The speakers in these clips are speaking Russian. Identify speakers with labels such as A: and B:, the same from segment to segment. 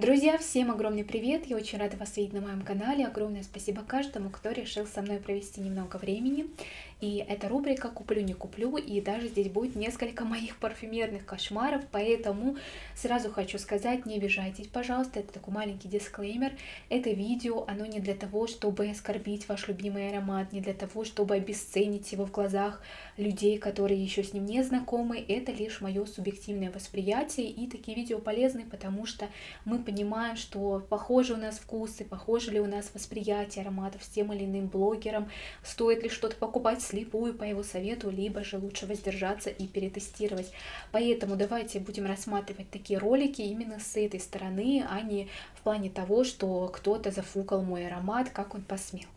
A: Друзья, всем огромный привет! Я очень рада вас видеть на моем канале. Огромное спасибо каждому, кто решил со мной провести немного времени. И эта рубрика «Куплю, не куплю», и даже здесь будет несколько моих парфюмерных кошмаров, поэтому сразу хочу сказать, не обижайтесь, пожалуйста, это такой маленький дисклеймер. Это видео, оно не для того, чтобы оскорбить ваш любимый аромат, не для того, чтобы обесценить его в глазах людей, которые еще с ним не знакомы. Это лишь мое субъективное восприятие, и такие видео полезны, потому что мы понимаем, что похожи у нас вкусы, похожи ли у нас восприятие ароматов с тем или иным блогером, стоит ли что-то покупать слепую по его совету, либо же лучше воздержаться и перетестировать. Поэтому давайте будем рассматривать такие ролики именно с этой стороны, а не в плане того, что кто-то зафукал мой аромат, как он посмел.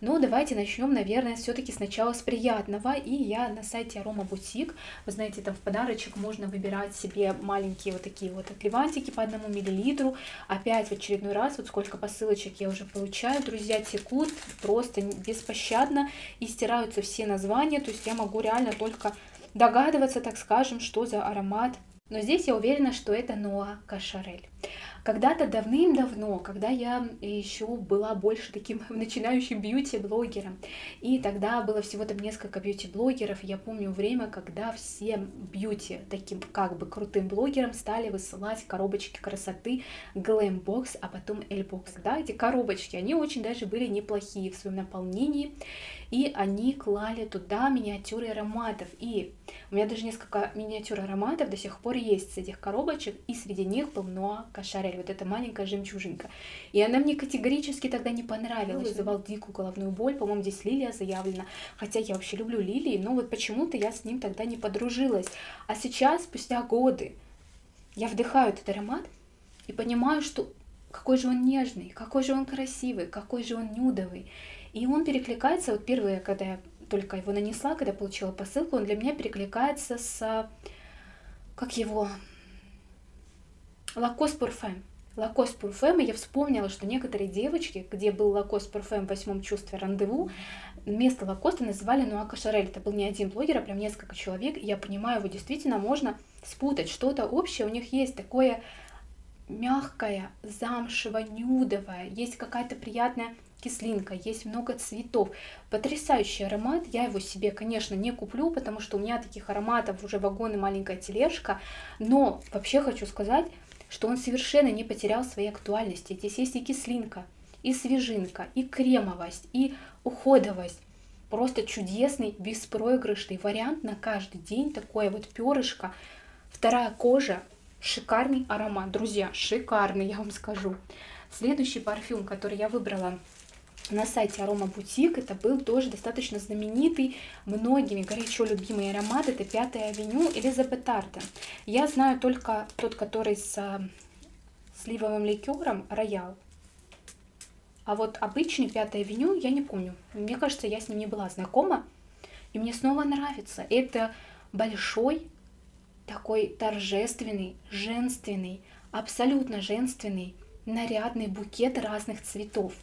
A: Но давайте начнем, наверное, все-таки сначала с приятного. И я на сайте Арома Бутик, вы знаете, там в подарочек можно выбирать себе маленькие вот такие вот отливантики по одному миллилитру. Опять в очередной раз, вот сколько посылочек я уже получаю, друзья, текут просто беспощадно и стираются все названия. То есть я могу реально только догадываться, так скажем, что за аромат. Но здесь я уверена, что это Ноа Кашарель. Когда-то давным-давно, когда я еще была больше таким начинающим бьюти-блогером, и тогда было всего там несколько бьюти-блогеров, я помню время, когда все бьюти таким как бы крутым блогерам стали высылать коробочки красоты Glambox, а потом L-Box. Да, эти коробочки, они очень даже были неплохие в своем наполнении, и они клали туда миниатюры ароматов. И у меня даже несколько миниатюр ароматов до сих пор есть с этих коробочек, и среди них был Ноа Кашарель, вот эта маленькая жемчужинка. И она мне категорически тогда не понравилась, вызывал дикую головную боль, по-моему, здесь лилия заявлена, хотя я вообще люблю лилии, но вот почему-то я с ним тогда не подружилась. А сейчас, спустя годы, я вдыхаю этот аромат и понимаю, что какой же он нежный, какой же он красивый, какой же он нюдовый. И он перекликается, вот первое, когда я только его нанесла, когда получила посылку, он для меня перекликается с, как его, Lacoste Pour Femme. Lacoste Pour Femme, и я вспомнила, что некоторые девочки, где был Lacoste Pour Femme в восьмом чувстве рандеву, место Лакоста называли Noa Cacharel. Это был не один блогер, а прям несколько человек, и я понимаю, его действительно можно спутать. Что-то общее у них есть, такое мягкое, замшево, нюдовое, есть какая-то приятная кислинка, есть много цветов. Потрясающий аромат. Я его себе, конечно, не куплю, потому что у меня таких ароматов уже вагон и маленькая тележка. Но вообще хочу сказать, что он совершенно не потерял своей актуальности. Здесь есть и кислинка, и свежинка, и кремовость, и уходовость. Просто чудесный, беспроигрышный вариант на каждый день. Такое вот перышко. Вторая кожа. Шикарный аромат. Друзья, шикарный, я вам скажу. Следующий парфюм, который я выбрала на сайте Арома Бутик. Это был тоже достаточно знаменитый, многими горячо любимый аромат. Это Пятая авеню Элизабет Арден. Я знаю только тот, который с а, сливовым ликером Роял. А вот обычный Пятая авеню я не помню. Мне кажется, я с ним не была знакома. И мне снова нравится. Это большой, такой торжественный, женственный, абсолютно женственный, нарядный букет разных цветов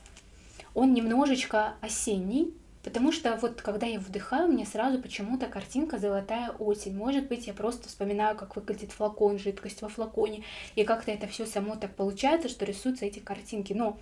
A: он немножечко осенний, потому что вот когда я вдыхаю, мне сразу почему-то картинка «Золотая осень». Может быть, я просто вспоминаю, как выглядит флакон, жидкость во флаконе, и как-то это все само так получается, что рисуются эти картинки. Но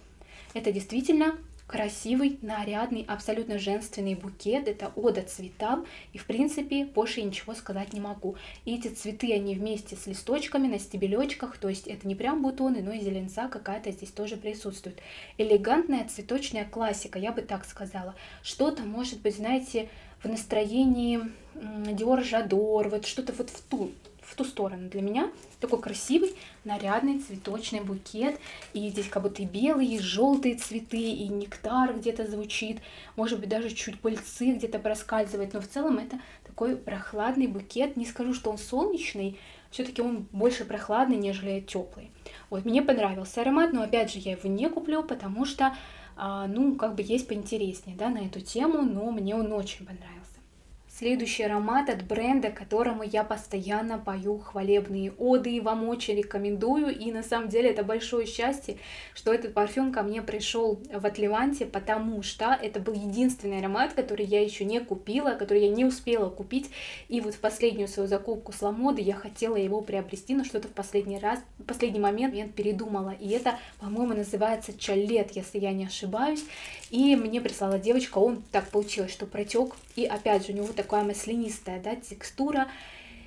A: это действительно красивый, нарядный, абсолютно женственный букет. Это ода цветам. И, в принципе, больше я ничего сказать не могу. И эти цветы, они вместе с листочками на стебелечках. То есть это не прям бутоны, но и зеленца какая-то здесь тоже присутствует. Элегантная цветочная классика, я бы так сказала. Что-то, может быть, знаете, в настроении Диор Жадор, вот что-то вот в ту в ту сторону. Для меня такой красивый, нарядный цветочный букет. И здесь как будто и белые, и желтые цветы, и нектар где-то звучит. Может быть, даже чуть пыльцы где-то проскальзывает. Но в целом это такой прохладный букет. Не скажу, что он солнечный, все-таки он больше прохладный, нежели теплый. Вот, мне понравился аромат, но опять же я его не куплю, потому что, а, ну, как бы есть поинтереснее, да, на эту тему, но мне он очень понравился. Следующий аромат от бренда, которому я постоянно пою хвалебные оды, вам очень рекомендую. И на самом деле это большое счастье, что этот парфюм ко мне пришел в Атливанте, потому что это был единственный аромат, который я еще не купила, который я не успела купить. И вот в последнюю свою закупку с Ламоды я хотела его приобрести, но что-то в последний раз, в последний момент я передумала. И это, по-моему, называется Чалет, если я не ошибаюсь. И мне прислала девочка, он так получилось, что протек. И опять же, у него такая маслянистая да, текстура.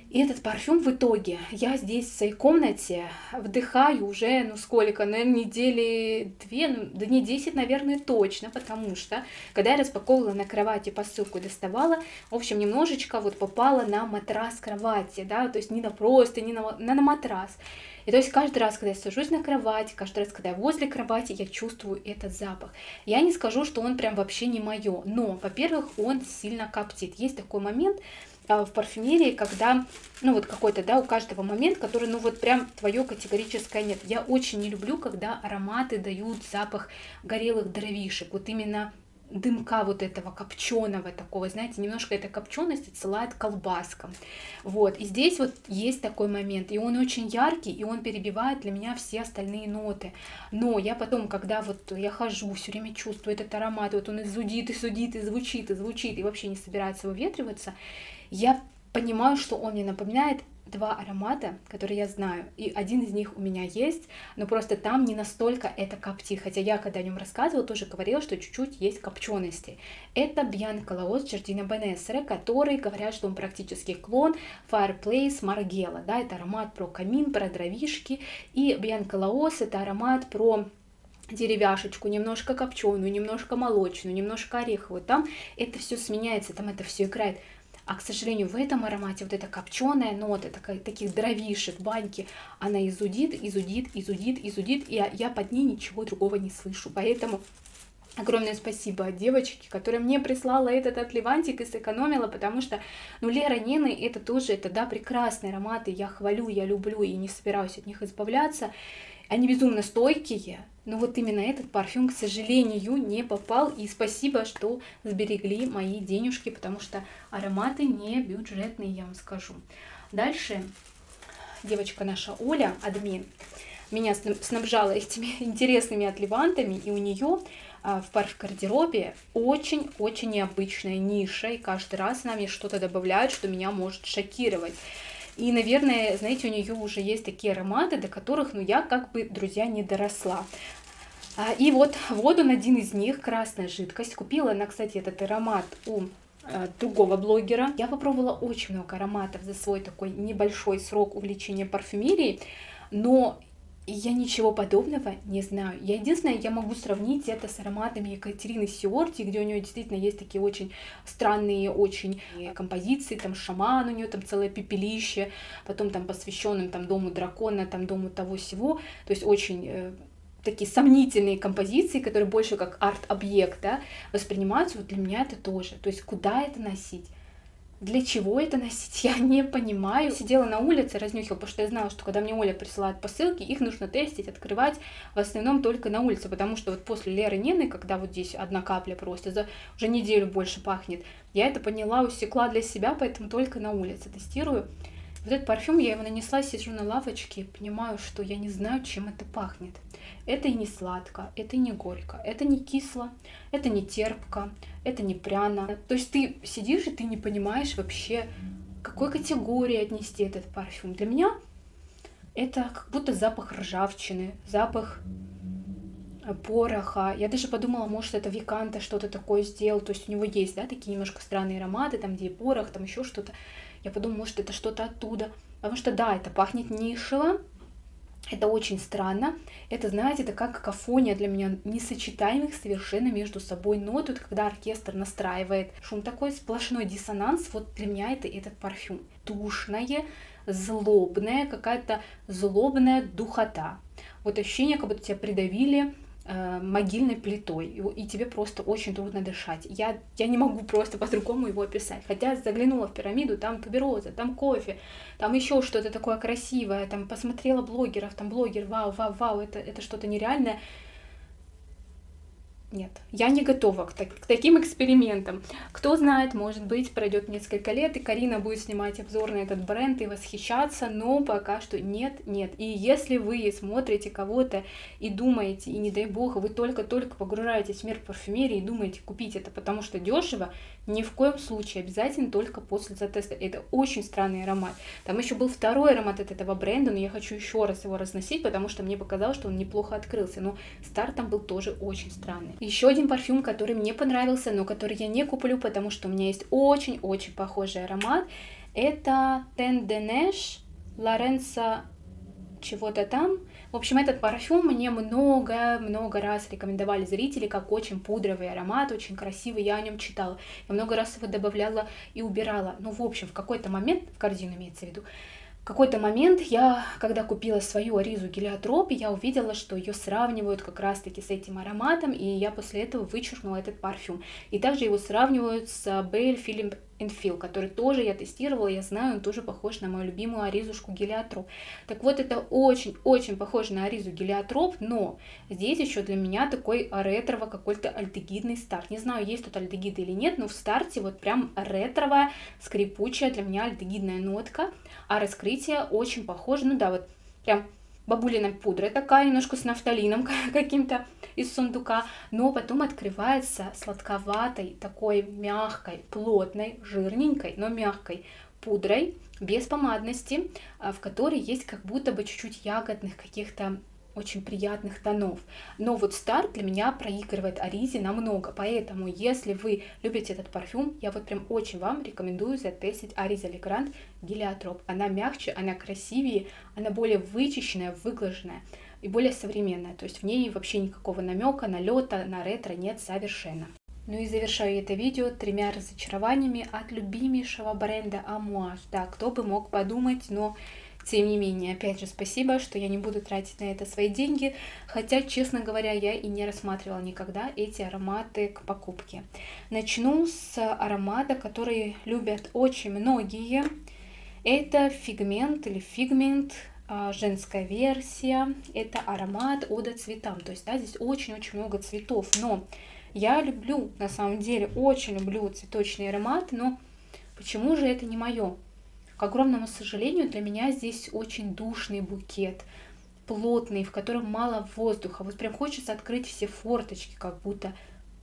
A: И этот парфюм в итоге я здесь в своей комнате вдыхаю уже, ну сколько, наверное, недели две, ну да не десять, наверное, точно, потому что, когда я распаковывала на кровати посылку доставала, в общем, немножечко вот попала на матрас кровати, да, то есть не на просто, не на, на, матрас. И то есть каждый раз, когда я сажусь на кровать, каждый раз, когда я возле кровати, я чувствую этот запах. Я не скажу, что он прям вообще не мое, но, во-первых, он сильно коптит. Есть такой момент, в парфюмерии, когда, ну вот какой-то, да, у каждого момент, который, ну вот прям твое категорическое нет. Я очень не люблю, когда ароматы дают запах горелых дровишек, вот именно дымка вот этого копченого такого, знаете, немножко эта копченость отсылает к колбаскам. Вот, и здесь вот есть такой момент, и он очень яркий, и он перебивает для меня все остальные ноты. Но я потом, когда вот я хожу, все время чувствую этот аромат, вот он и зудит, и зудит, и звучит, и звучит, и вообще не собирается выветриваться, я понимаю, что он мне напоминает два аромата, которые я знаю, и один из них у меня есть, но просто там не настолько это коптит, хотя я, когда о нем рассказывала, тоже говорила, что чуть-чуть есть копчености. Это Бьянка Лаос Джардина Бенессера, который говорят, что он практически клон Fireplace Маргела, да, это аромат про камин, про дровишки, и Бьянка Лаос это аромат про деревяшечку, немножко копченую, немножко молочную, немножко ореховую. Там это все сменяется, там это все играет. А, к сожалению, в этом аромате вот эта копченая нота, такая, таких дровишек, баньки, она изудит, изудит, изудит, изудит, и я, я под ней ничего другого не слышу. Поэтому Огромное спасибо девочке, которая мне прислала этот отливантик и сэкономила, потому что, ну, Лера Нины, это тоже, это, да, прекрасные ароматы, я хвалю, я люблю и не собираюсь от них избавляться. Они безумно стойкие, но вот именно этот парфюм, к сожалению, не попал. И спасибо, что сберегли мои денежки, потому что ароматы не бюджетные, я вам скажу. Дальше девочка наша Оля, админ, меня снабжала этими интересными отливантами, и у нее а, в парф-гардеробе очень-очень необычная ниша, и каждый раз она мне что-то добавляет, что меня может шокировать. И, наверное, знаете, у нее уже есть такие ароматы, до которых, ну, я как бы, друзья, не доросла. А, и вот, вот он один из них, красная жидкость. Купила она, кстати, этот аромат у а, другого блогера. Я попробовала очень много ароматов за свой такой небольшой срок увлечения парфюмерией, но я ничего подобного не знаю. Я единственное, я могу сравнить это с ароматами Екатерины Сиорти, где у нее действительно есть такие очень странные, очень композиции, там шаман, у нее там целое пепелище, потом там посвященным там дому дракона, там дому того всего, то есть очень э, такие сомнительные композиции, которые больше как арт-объект, да, воспринимаются, вот для меня это тоже. То есть куда это носить? Для чего это носить, я не понимаю. Сидела на улице, разнюхивала, потому что я знала, что когда мне Оля присылает посылки, их нужно тестить, открывать в основном только на улице, потому что вот после Леры Нины, когда вот здесь одна капля просто за уже неделю больше пахнет, я это поняла, усекла для себя, поэтому только на улице тестирую. Вот этот парфюм, я его нанесла, сижу на лавочке, понимаю, что я не знаю, чем это пахнет. Это и не сладко, это и не горько, это не кисло, это не терпко, это не пряно. То есть ты сидишь и ты не понимаешь вообще, какой категории отнести этот парфюм. Для меня это как будто запах ржавчины, запах э, пороха. Я даже подумала, может, это Виканта что-то такое сделал. То есть у него есть, да, такие немножко странные ароматы, там, где порох, там еще что-то. Я подумала, может, это что-то оттуда. Потому что, да, это пахнет нишево, это очень странно. Это, знаете, это как какофония для меня несочетаемых совершенно между собой нот. Вот когда оркестр настраивает шум такой сплошной диссонанс, вот для меня это этот парфюм. Душное, злобная, какая-то злобная духота. Вот ощущение, как будто тебя придавили могильной плитой, и, и тебе просто очень трудно дышать. Я, я не могу просто по-другому его описать. Хотя заглянула в пирамиду, там тубероза, там кофе, там еще что-то такое красивое, там посмотрела блогеров, там блогер, вау, вау, вау, это, это что-то нереальное. Нет, я не готова к, так, к таким экспериментам. Кто знает, может быть, пройдет несколько лет, и Карина будет снимать обзор на этот бренд и восхищаться, но пока что нет, нет. И если вы смотрите кого-то и думаете, и не дай бог, вы только-только погружаетесь в мир парфюмерии и думаете купить это, потому что дешево, ни в коем случае, обязательно только после затеста. Это очень странный аромат. Там еще был второй аромат от этого бренда, но я хочу еще раз его разносить, потому что мне показалось, что он неплохо открылся. Но старт там был тоже очень странный. Еще один парфюм, который мне понравился, но который я не куплю, потому что у меня есть очень-очень похожий аромат. Это Тенденеш Лоренцо чего-то там. В общем, этот парфюм мне много-много раз рекомендовали зрители, как очень пудровый аромат, очень красивый, я о нем читала. Я много раз его добавляла и убирала. Ну, в общем, в какой-то момент, в корзину имеется в виду, какой-то момент я, когда купила свою Аризу Гелиотроп, я увидела, что ее сравнивают как раз-таки с этим ароматом, и я после этого вычеркнула этот парфюм. И также его сравнивают с Bale Philip Энфил, который тоже я тестировала, я знаю, он тоже похож на мою любимую Аризушку Гелиотроп. Так вот, это очень-очень похоже на Аризу Гелиотроп, но здесь еще для меня такой ретрово какой-то альдегидный старт. Не знаю, есть тут альдегиды или нет, но в старте вот прям ретровая, скрипучая для меня альдегидная нотка, а раскрытие очень похоже, ну да, вот прям бабулина пудра такая, немножко с нафталином каким-то из сундука, но потом открывается сладковатой, такой мягкой, плотной, жирненькой, но мягкой пудрой, без помадности, а, в которой есть как будто бы чуть-чуть ягодных каких-то очень приятных тонов. Но вот старт для меня проигрывает Аризе намного, поэтому если вы любите этот парфюм, я вот прям очень вам рекомендую затестить Аризе Легранд Гелиотроп. Она мягче, она красивее, она более вычищенная, выглаженная и более современная. То есть в ней вообще никакого намека, налета на ретро нет совершенно. Ну и завершаю это видео тремя разочарованиями от любимейшего бренда Amouage. Да, кто бы мог подумать, но тем не менее, опять же, спасибо, что я не буду тратить на это свои деньги, хотя, честно говоря, я и не рассматривала никогда эти ароматы к покупке. Начну с аромата, который любят очень многие. Это фигмент или фигмент а, женская версия. Это аромат ода цветам. То есть, да, здесь очень-очень много цветов. Но я люблю, на самом деле, очень люблю цветочные ароматы, но почему же это не мое? К огромному сожалению, для меня здесь очень душный букет, плотный, в котором мало воздуха. Вот прям хочется открыть все форточки, как будто,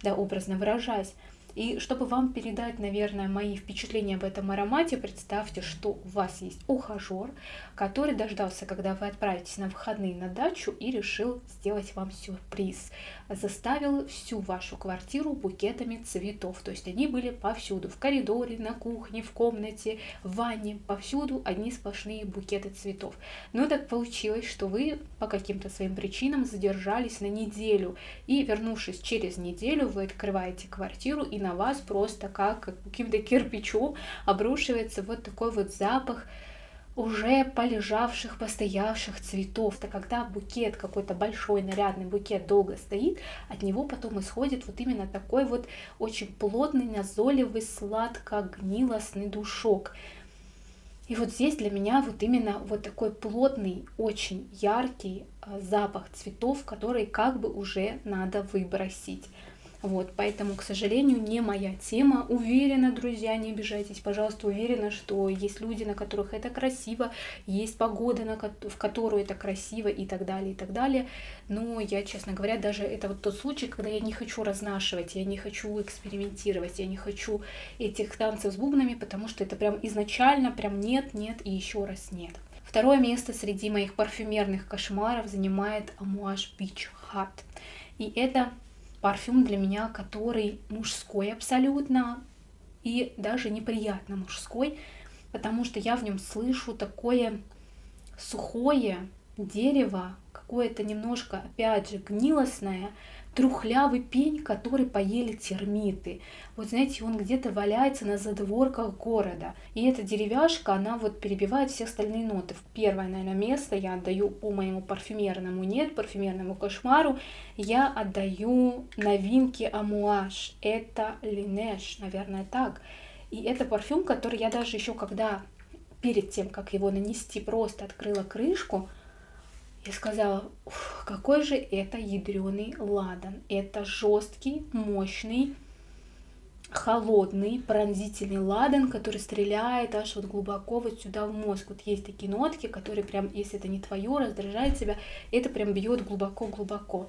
A: да, образно выражаясь. И чтобы вам передать, наверное, мои впечатления об этом аромате, представьте, что у вас есть ухажер, который дождался, когда вы отправитесь на выходные на дачу и решил сделать вам сюрприз. Заставил всю вашу квартиру букетами цветов. То есть они были повсюду, в коридоре, на кухне, в комнате, в ванне, повсюду одни сплошные букеты цветов. Но так получилось, что вы по каким-то своим причинам задержались на неделю. И вернувшись через неделю, вы открываете квартиру и на вас просто как каким-то кирпичом обрушивается вот такой вот запах уже полежавших, постоявших цветов. То когда букет, какой-то большой нарядный букет долго стоит, от него потом исходит вот именно такой вот очень плотный, назойливый, сладко-гнилостный душок. И вот здесь для меня вот именно вот такой плотный, очень яркий э, запах цветов, который как бы уже надо выбросить. Вот, поэтому, к сожалению, не моя тема. Уверена, друзья, не обижайтесь, пожалуйста, уверена, что есть люди, на которых это красиво, есть погода, на ко в которую это красиво и так далее, и так далее. Но я, честно говоря, даже это вот тот случай, когда я не хочу разнашивать, я не хочу экспериментировать, я не хочу этих танцев с бубнами, потому что это прям изначально прям нет, нет и еще раз нет. Второе место среди моих парфюмерных кошмаров занимает Amouage Beach Hut. И это парфюм для меня, который мужской абсолютно и даже неприятно мужской, потому что я в нем слышу такое сухое дерево, какое-то немножко, опять же, гнилостное, трухлявый пень, который поели термиты. Вот знаете, он где-то валяется на задворках города. И эта деревяшка, она вот перебивает все остальные ноты. Первое, наверное, место я отдаю по моему парфюмерному нет, парфюмерному кошмару, я отдаю новинки Амуаш. Это Линеш, наверное, так. И это парфюм, который я даже еще когда перед тем, как его нанести, просто открыла крышку, Я сказала, какой же это ядреный ладан. Это жесткий, мощный, холодный, пронзительный ладан, который стреляет аж вот глубоко вот сюда в мозг. Вот есть такие нотки, которые прям, если это не твое, раздражает тебя, это прям бьет глубоко-глубоко.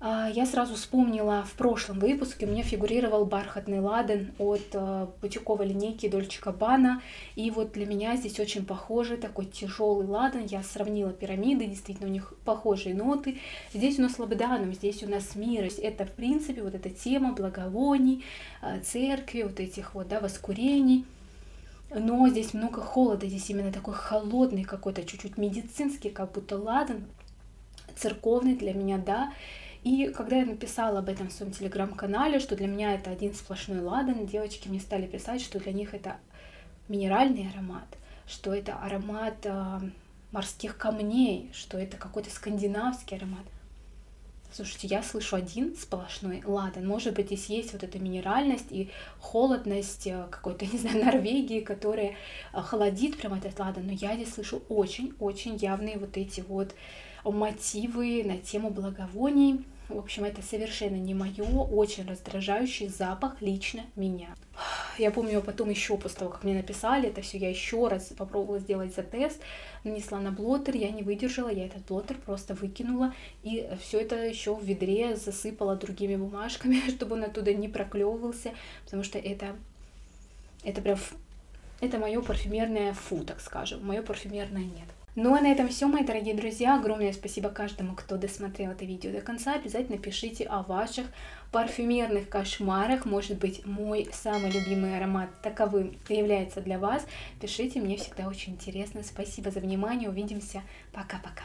A: А, я сразу вспомнила в прошлом выпуске, у меня фигурировал бархатный ладен от э, бутиковой линейки Дольче Кабана. И вот для меня здесь очень похожий такой тяжелый ладен. Я сравнила пирамиды, действительно у них похожие ноты. Здесь у нас лабданум, здесь у нас мирость. Это, в принципе, вот эта тема благовоний, э, церкви, вот этих вот, да, воскурений. Но здесь много холода, здесь именно такой холодный какой-то, чуть-чуть медицинский, как будто ладан, церковный для меня, да. И когда я написала об этом в своем телеграм-канале, что для меня это один сплошной ладан, девочки мне стали писать, что для них это минеральный аромат, что это аромат э, морских камней, что это какой-то скандинавский аромат. Слушайте, я слышу один сплошной ладан. Может быть, здесь есть вот эта минеральность и холодность э, какой-то, не знаю, Норвегии, которая э, холодит прям этот ладан. Но я здесь слышу очень-очень явные вот эти вот мотивы на тему благовоний. В общем, это совершенно не мое, очень раздражающий запах лично меня. Я помню потом еще после того, как мне написали это все, я еще раз попробовала сделать за тест, нанесла на блотер, я не выдержала, я этот блотер просто выкинула и все это еще в ведре засыпала другими бумажками, чтобы он оттуда не проклевывался, потому что это, это прям, это мое парфюмерное фу, так скажем, мое парфюмерное нет. Ну а на этом все, мои дорогие друзья. Огромное спасибо каждому, кто досмотрел это видео до конца. Обязательно пишите о ваших парфюмерных кошмарах. Может быть, мой самый любимый аромат таковым является для вас. Пишите, мне всегда очень интересно. Спасибо за внимание. Увидимся. Пока-пока.